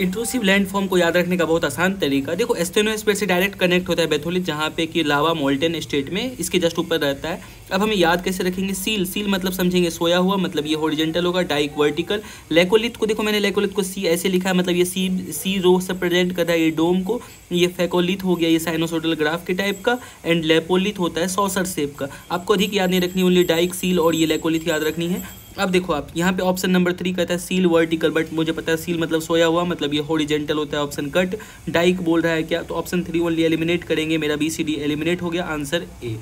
Intrusive land form को याद रखने का बहुत आसान तरीका। देखो एस्टेनोस्पेयर से डायरेक्ट कनेक्ट होता है बेथोलिथ जहाँ पे कि लावा मोल्टेन स्टेट में इसके जस्ट ऊपर रहता है। अब हमें याद कैसे रखेंगे? सील सील मतलब समझेंगे सोया हुआ मतलब ये होरिजेंटल होगा डाइक वर्टिकल लेकोलिथ को देखो, मैंने लेकोलिथ को सी ऐसे लिखा है मतलब ये सी सी रो से प्रेजेंट कर रहा है, ये डोम को। ये फेकोलिथ हो गया, ये साइनोसोडल ग्राफ के टाइप का एंड लेपोलिथ होता है सॉसर शेप का। आपको अधिक याद नहीं रखनी ओनली डाइक सील और ये लेकोलिथ याद रखनी है। अब देखो आप, यहाँ पे ऑप्शन नंबर थ्री कहता है सील वर्टिकल बट मुझे पता है सील मतलब सोया हुआ मतलब ये होरिजेंटल होता है ऑप्शन कट डाइक बोल रहा है क्या? तो ऑप्शन थ्री ओनली एलिमिनेट करेंगे, मेरा बी सी डी एलिमिनेट हो गया आंसर ए